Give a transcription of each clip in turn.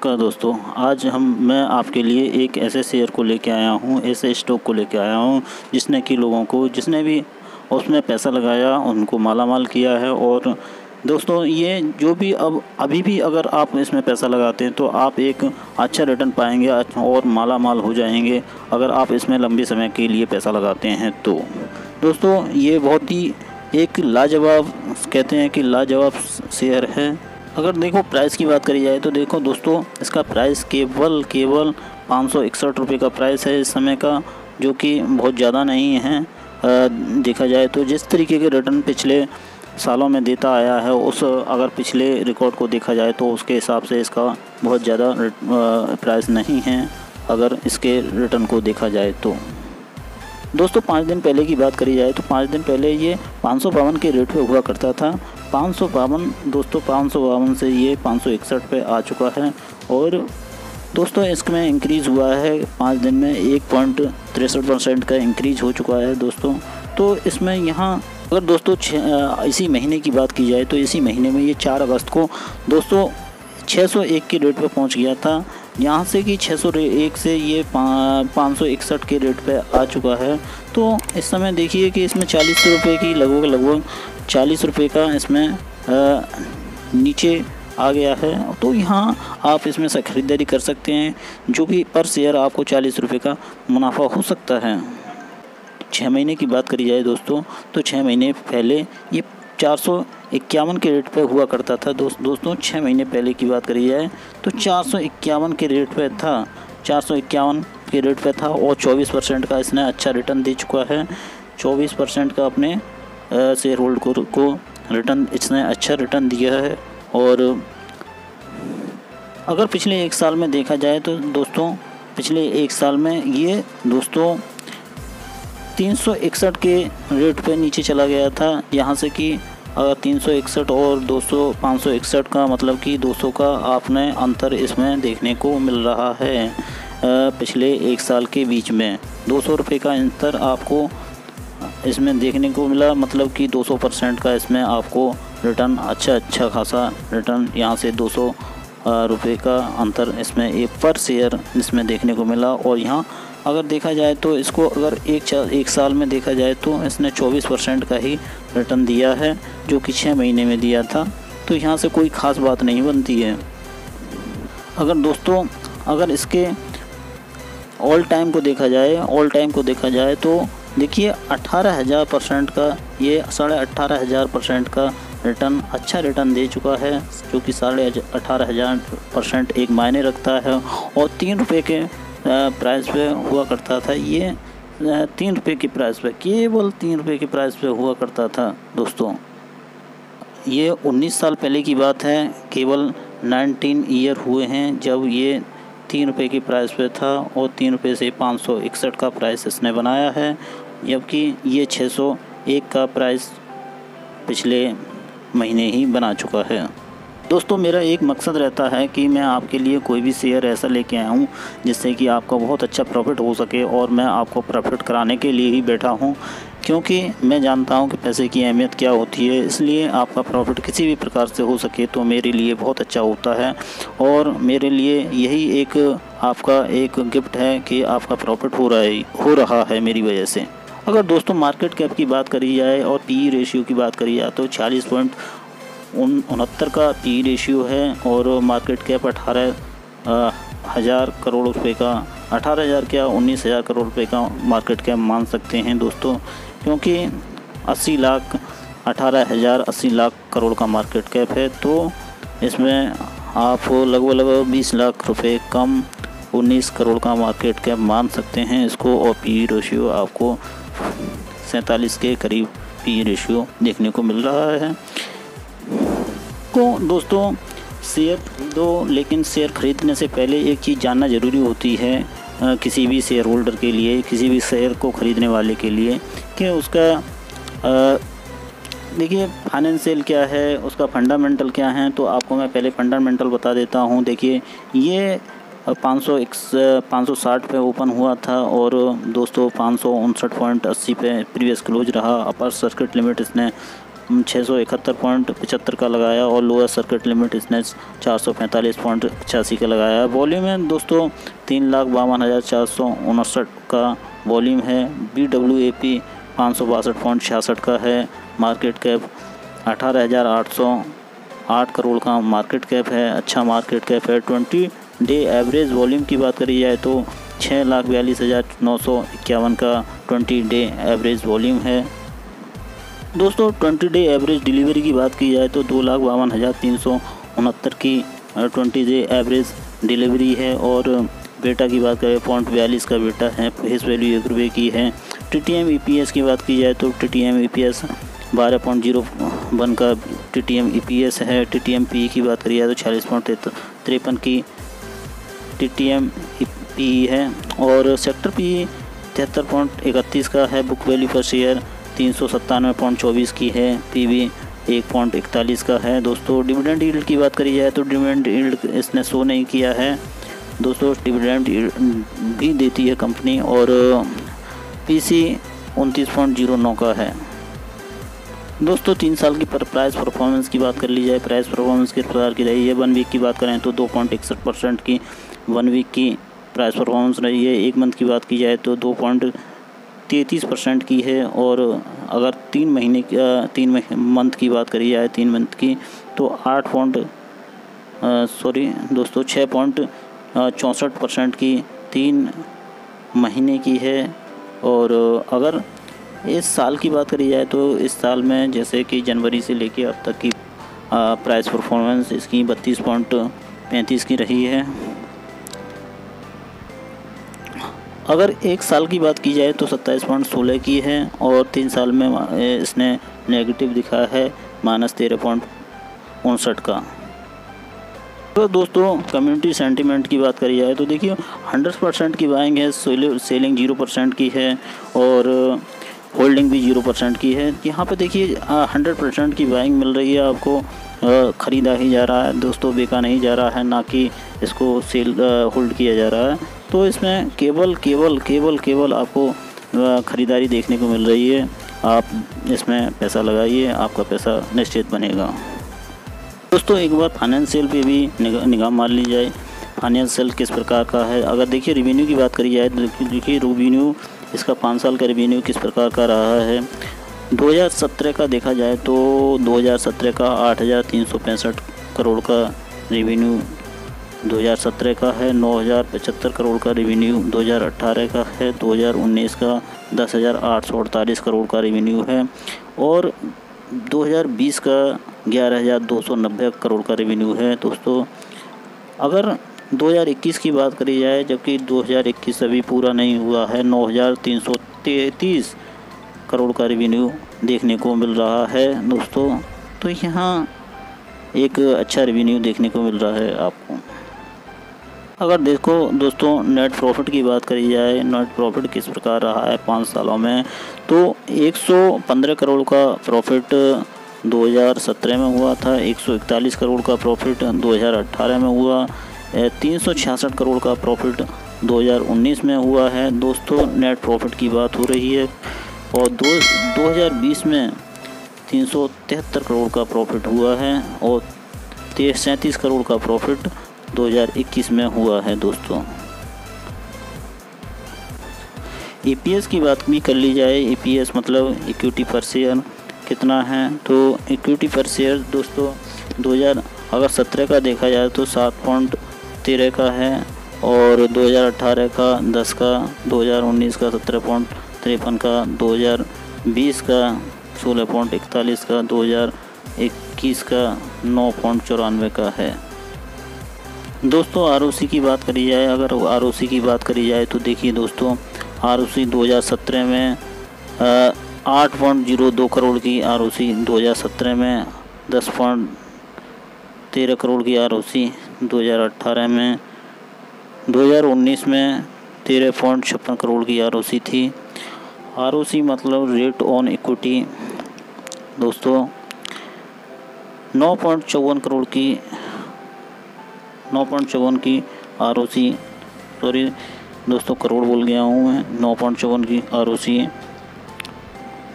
नमस्कार दोस्तों, आज हम, मैं आपके लिए एक ऐसे शेयर को लेके आया हूँ, ऐसे स्टॉक को लेके आया हूँ, जिसने कि लोगों को, जिसने भी उसमें पैसा लगाया, उनको माला माल किया है और दोस्तों, ये जो भी अब, अभी भी अगर आप इसमें पैसा लगाते हैं तो आप एक अच्छा रिटर्न पाएँगे और माला माल हो जाएँगे, अगर आप इसमें लंबे समय के लिए पैसा लगाते हैं तो। दोस्तों, ये बहुत ही एक लाजवाब, कहते हैं कि लाजवाब शेयर है। अगर देखो प्राइस की बात करी जाए तो देखो दोस्तों, इसका प्राइस केवल केवल पाँच सौ इकसठ रुपये का प्राइस है इस समय का, जो कि बहुत ज़्यादा नहीं है। देखा जाए तो जिस तरीके के रिटर्न पिछले सालों में देता आया है, उस अगर पिछले रिकॉर्ड को देखा जाए तो उसके हिसाब से इसका बहुत ज़्यादा प्राइस नहीं है, अगर इसके रिटर्न को देखा जाए तो। दोस्तों, पाँच दिन पहले की बात करी जाए तो पाँच दिन पहले ये पाँच सौ बावन के रेट पे हुआ करता था। पाँच सौ बावन, दोस्तों पाँच सौ बावन से ये पाँच सौ इकसठ पे आ चुका है और दोस्तों इसमें इंक्रीज़ हुआ है। पाँच दिन में एक पॉइंट तिरसठ परसेंट का इंक्रीज हो चुका है दोस्तों। तो इसमें यहाँ अगर दोस्तों इसी महीने की बात की जाए तो इसी महीने में ये चार अगस्त को दोस्तों 601 के रेट पर पहुँच गया था। यहाँ से कि 601 से ये पाँच सौ इकसठ के रेट पे आ चुका है। तो इस समय देखिए कि इसमें चालीस रुपये की लगभग लगभग चालीस रुपये का इसमें नीचे आ गया है। तो यहाँ आप इसमें से ख़रीदारी कर सकते हैं, जो कि पर शेयर आपको चालीस रुपये का मुनाफा हो सकता है। छः महीने की बात करी जाए दोस्तों तो छः महीने पहले ये चार सौ इक्यावन के रेट पर हुआ करता था। दोस्त, दोस्तों छः महीने पहले की बात करी जाए तो चार सौ इक्यावन के रेट पर था, चार सौ इक्यावन के रेट पर था, और चौबीस परसेंट का इसने अच्छा रिटर्न दे चुका है। चौबीस परसेंट का अपने शेयर होल्ड को, रिटर्न इसने अच्छा रिटर्न दिया है। और अगर पिछले एक साल में देखा जाए तो दोस्तों पिछले एक साल में ये दोस्तों तीन सौ इकसठ के रेट पे नीचे चला गया था। यहाँ से कि अगर तीन सौ इकसठ और दो सौ पाँच सौ इकसठ का मतलब कि 200 का आपने अंतर इसमें देखने को मिल रहा है पिछले एक साल के बीच में। दो सौ रुपये का अंतर आपको इसमें देखने को मिला मतलब कि 200 परसेंट का इसमें आपको रिटर्न अच्छा अच्छा खासा रिटर्न यहाँ से 200 रुपये का अंतर इसमें एक पर शेयर इसमें देखने को मिला। और यहाँ अगर देखा जाए तो इसको अगर एक एक साल में देखा जाए तो इसने 24 परसेंट का ही रिटर्न दिया है, जो कि छः महीने में दिया था। तो यहाँ से कोई ख़ास बात नहीं बनती है। अगर दोस्तों, अगर इसके ऑल टाइम को देखा जाए ऑल टाइम को देखा जाए तो देखिए अट्ठारह हज़ार परसेंट का ये साढ़े अट्ठारह हज़ार परसेंट का रिटर्न अच्छा रिटर्न दे चुका है, जो कि साढ़े अठारह हज़ार परसेंट एक मायने रखता है। और तीन रुपये के प्राइस पे हुआ करता था ये तीन रुपये की प्राइस पे, केवल तीन रुपये की प्राइस पे हुआ करता था दोस्तों। ये 19 साल पहले की बात है, केवल 19 ईयर हुए हैं जब ये तीन रुपये की प्राइस पे था और तीन रुपये से पाँच सौ इकसठ का प्राइस इसने बनाया है, जबकि ये 601 का प्राइस पिछले महीने ही बना चुका है। दोस्तों, मेरा एक मकसद रहता है कि मैं आपके लिए कोई भी शेयर ऐसा लेके आया हूँ, जिससे कि आपका बहुत अच्छा प्रॉफिट हो सके और मैं आपको प्रॉफिट कराने के लिए ही बैठा हूँ। क्योंकि मैं जानता हूँ कि पैसे की अहमियत क्या होती है, इसलिए आपका प्रॉफिट किसी भी प्रकार से हो सके तो मेरे लिए बहुत अच्छा होता है। और मेरे लिए यही एक आपका एक गिफ्ट है कि आपका प्रॉफिट हो रहा है, हो रहा है मेरी वजह से। अगर दोस्तों मार्केट कैप की बात करी जाए और पी रेशियो की बात करी जाए तो छियालीस पॉइंट उन उनहत्तर का पी रेशियो है और मार्केट कैप अठारह हज़ार करोड़ रुपए का, अठारह हज़ार क्या उन्नीस हज़ार करोड़ रुपए का मार्केट कैप मान सकते हैं दोस्तों। क्योंकि अस्सी लाख, अठारह हज़ार अस्सी लाख करोड़ का मार्केट कैप है तो इसमें आप लगभग लगभग बीस लाख रुपए कम उन्नीस करोड़ का मार्केट कैप मान सकते हैं। इसको और पी रेशियो आपको सैंतालीस के करीब पी रेशियो देखने को मिल रहा है। तो दोस्तों शेयर दो लेकिन शेयर ख़रीदने से पहले एक चीज़ जानना ज़रूरी होती है किसी भी शेयर होल्डर के लिए, किसी भी शेयर को ख़रीदने वाले के लिए, कि उसका देखिए फाइनेंशियल क्या है, उसका फंडामेंटल क्या है तो आपको मैं पहले फंडामेंटल बता देता हूँ। देखिए, ये पाँच सौ पाँच सौ साठ पे ओपन हुआ था और दोस्तों पाँच सौ उनसठ पॉइंट अस्सी पे प्रीवियस क्लोज रहा। अपर सर्किट लिमिट इसने छः सौ इकहत्तर पॉइंट पचहत्तर का लगाया और लोअर सर्किट लिमिट इसने चार सौ पैंतालीस पॉइंट का लगाया। वॉल्यूम है दोस्तों, तीन लाख बावन हज़ार चार सौ उनसठ का वॉल्यूम है। बी डब्ल्यू ए पी पाँच सौ बासठ पॉइंट छियासठ का है। मार्केट कैप अठारह हज़ार आठ सौ आठ करोड़ का मार्केट कैप है। अच्छा मार्केट कैप है। ट्वेंटी डे एवरेज वॉल्यूम की बात करी जाए तो छः लाख बयालीस हज़ार नौ सौ इक्यावन का ट्वेंटी डे एवरेज वॉल्यूम है। दोस्तों, ट्वेंटी डे एवरेज डिलीवरी की बात की जाए तो दो लाख बावन हज़ार तीन सौ उनहत्तर की ट्वेंटी डे एवरेज डिलीवरी है। और बेटा की बात करें पॉइंट बयालीस का बेटा है, फेस वैल्यू एक रुपये की है। T T M E P S की बात की जाए तो T T M E P S बारह पॉइंट ज़ीरो वन का T T M E P S है। टी टी एम पी की बात करी जाए तो छियालीस पॉइंट तिरपन की टी टी एम पी है। और सेक्टर पी तिहत्तर पॉइंट इकतीस का है, बुक वैल्यू पर शेयर। तीन सौ सत्तानवे पॉइंट चौबीस की है पी वी एक पॉइंट इकतालीस का है। दोस्तों, डिविडेंड ईल्ड की बात करी जाए तो डिविडेंड ईल्ड इसने शो नहीं किया है। दोस्तों, डिविडेंड भी देती है कंपनी और, पीसी उनतीस पॉइंट ज़ीरो नौ का है। दोस्तों, तीन साल की पर प्राइस परफॉर्मेंस की बात कर ली जाए, प्राइस परफॉर्मेंस किस प्रकार की रही है? वन वीक की बात करें तो दो पॉइंट इकसठ परसेंट की वन वीक की प्राइस परफॉर्मेंस रही है। एक मंथ की बात की जाए तो दो पॉइंट तैंतीस परसेंट की है और अगर तीन महीने तीन मंथ की बात करी जाए, तीन मंथ की तो आठ पॉइंट सॉरी, दोस्तों छः पॉइंट चौंसठ परसेंट की तीन महीने की है। और अगर इस साल की बात करी जाए तो इस साल में जैसे कि जनवरी से लेकर अब तक की प्राइस परफॉर्मेंस इसकी बत्तीस पॉइंट पैंतीस की रही है। अगर एक साल की बात की जाए तो सत्ताईस पॉइंट सोलह की है और तीन साल में इसने नेगेटिव दिखा है, माइनस तेरह पॉइंट उनसठ का। तो दोस्तों कम्युनिटी सेंटीमेंट की बात करी जाए तो देखिए हंड्रेड परसेंट की बाइंग है सेलिंग ज़ीरो परसेंट की है और होल्डिंग भी ज़ीरो परसेंट की है। यहाँ पे देखिए हंड्रेड परसेंट की बाइंग मिल रही है आपको ख़रीदा ही जा रहा है, दोस्तों बेका नहीं जा रहा है, ना कि इसको सेल होल्ड किया जा रहा है। तो इसमें केवल केवल केवल केवल आपको ख़रीदारी देखने को मिल रही है। आप इसमें पैसा लगाइए, आपका पैसा निश्चित बनेगा। दोस्तों, एक बार फाइनेंशियल पे भी निगाह मार ली जाए। फाइनेंशियल किस प्रकार का है? अगर देखिए रिवेन्यू की बात करी जाए तो देखिए रिवेन्यू इसका पाँच साल का रिवेन्यू किस प्रकार का रहा है? 2017 का देखा जाए तो 2017 का आठ हज़ार तीन सौ पैंसठ करोड़ का रिवेन्यू 2017 का है, नौ हज़ार पचहत्तर करोड़ का रेवेन्यू 2018 का है 2019 का दस हज़ार आठ सौ अड़तालीस करोड़ का रेवेन्यू है और 2020 का ग्यारह हज़ार दो सौ नब्बे करोड़ का रेवेन्यू है। दोस्तों, अगर 2021 की बात करी जाए, जबकि 2021 अभी पूरा नहीं हुआ है, नौ हज़ार तीन सौ तैंतीस करोड़ का रेवेन्यू देखने को मिल रहा है। दोस्तों तो यहाँ एक अच्छा रेवेन्यू देखने को मिल रहा है आपको। अगर देखो दोस्तों नेट प्रॉफिट की बात करी जाए नेट प्रॉफिट किस प्रकार रहा है पाँच सालों में तो 115 करोड़ का प्रॉफिट 2017 में हुआ था 141 करोड़ का प्रॉफिट 2018 में हुआ तीन सौ छियासठ करोड़ का प्रॉफिट 2019 में हुआ है। दोस्तों नेट प्रॉफिट की बात हो रही है और दो 2020 में तीन सौ तिहत्तर करोड़ का प्रॉफिट हुआ है और सैंतीस करोड़ का प्रॉफिट 2021 में हुआ है दोस्तों। ईपीएस की बात भी कर ली जाए ईपीएस मतलब इक्विटी पर शेयर कितना है? तो इक्विटी पर शेयर दोस्तों 2000 अगर सत्रह का देखा जाए तो सात पॉइंट तेरह का है और 2018 का 10 का 2019 का सत्रह पॉइंट तिरपन का 2020 का सोलह पॉइंट इकतालीस का 2021 का नौ पॉइंट चौरानवे का है। दोस्तों आरओसी की बात करी जाए, अगर आरओसी की बात करी जाए तो देखिए दोस्तों आर ओ सत्रह में आठ पॉइंट ज़ीरो दो करोड़ की आर ओ सत्रह में, दस पॉइंट तेरह करोड़ की आर दो हज़ार अट्ठारह में 2019 में तेरह पॉइंट छप्पन करोड़ की आरओसी थी। आरओसी मतलब रेट ऑन इक्विटी दोस्तों, नौ पॉइंट चौवन करोड़ की नौ पॉइंट चौवन की आर ओ सी सॉरी दोस्तों करोड़ बोल गया हूँ मैं। नौ पॉइंट चौवन की आर ओ सी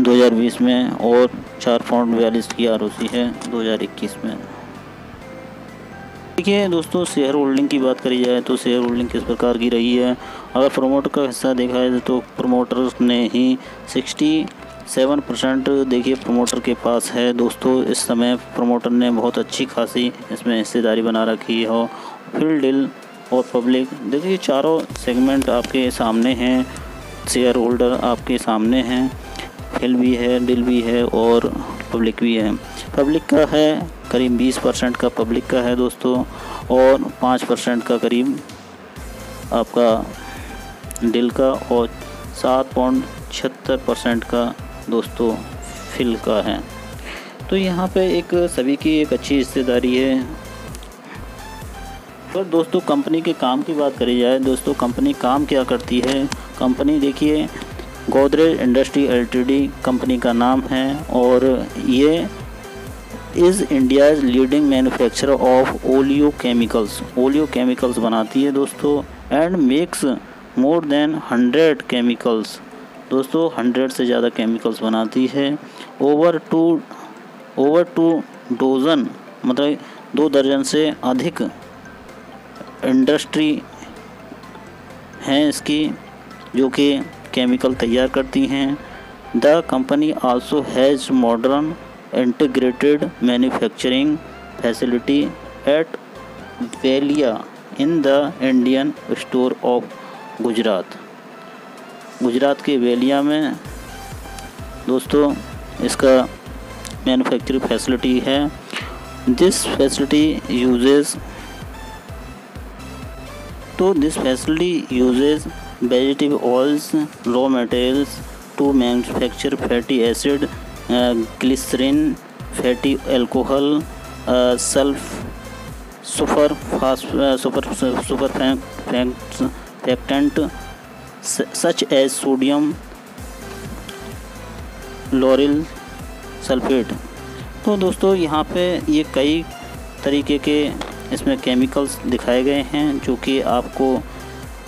2020 में और चार पॉइंट बयालीस की आर ओ सी है 2021 में। देखिए दोस्तों शेयर होल्डिंग की बात करी जाए तो शेयर होल्डिंग किस प्रकार की रही है? अगर प्रमोटर का हिस्सा देखा जाए तो प्रमोटर्स ने ही सिक्सटी सेवन परसेंट देखिए प्रमोटर के पास है। दोस्तों, इस समय प्रमोटर ने बहुत अच्छी खासी इसमें हिस्सेदारी बना रखी हो फ़ील्ड डील और पब्लिक देखिए, चारों सेगमेंट आपके सामने हैं। शेयर होल्डर आपके सामने हैं। फिल भी है डिल भी है और पब्लिक भी है। पब्लिक का है करीब 20 परसेंट का पब्लिक का है दोस्तों और 5 परसेंट का करीब आपका डिल का और सात पॉइंट छिहत्तर परसेंट का दोस्तों, फिल का है। तो यहाँ पे एक सभी की एक अच्छी हिस्सेदारी है। पर दोस्तों, कंपनी के काम की बात करी जाए, दोस्तों, कंपनी काम क्या करती है? कंपनी देखिए, गोदरेज इंडस्ट्री एलटीडी कंपनी का नाम है और ये is India's leading manufacturer of oleo chemicals. Oleo chemicals बनाती है दोस्तों, and makes more than hundred chemicals. दोस्तों हंड्रेड से ज़्यादा केमिकल्स बनाती है। Over two over two dozen मतलब दो दर्जन से अधिक इंडस्ट्री हैं इसकी, जो कि केमिकल तैयार करती हैं। The company also has modern integrated manufacturing facility at Valia in the Indian store of Gujarat Gujarat के वेलिया में। दोस्तों, इसका मैन्युफैक्चरिंग फैसिलिटी है। दिस फैसिलिटी यूजेस तो this facility uses vegetable oils raw materials to manufacture fatty acid glycerine fatty alcohol sulph super fast super super factant such as sodium lauryl sulphate तो दोस्तों, यहाँ पे ये कई तरीके के इसमें केमिकल्स दिखाए गए हैं, जो कि आपको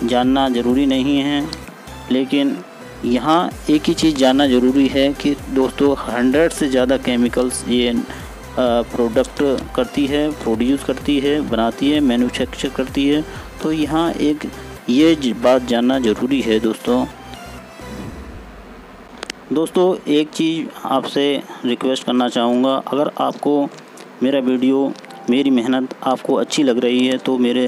जानना ज़रूरी नहीं है। लेकिन यहाँ एक ही चीज़ जानना ज़रूरी है कि दोस्तों हंड्रेड से ज़्यादा केमिकल्स ये प्रोडक्ट करती है प्रोड्यूस करती है, बनाती है मैन्युफैक्चर करती है। तो यहाँ एक ये बात जानना ज़रूरी है दोस्तों। दोस्तों, एक चीज़ आपसे रिक्वेस्ट करना चाहूँगा। अगर आपको मेरा वीडियो, मेरी मेहनत आपको अच्छी लग रही है तो मेरे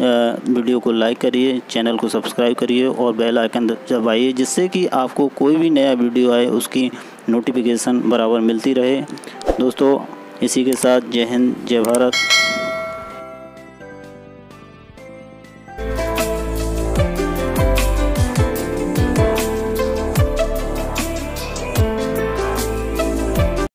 वीडियो को लाइक करिए, चैनल को सब्सक्राइब करिए और बेल आइकन दबाइए, जिससे कि आपको कोई भी नया वीडियो आए, उसकी नोटिफिकेशन बराबर मिलती रहे। दोस्तों, इसी के साथ जय हिंद, जय भारत।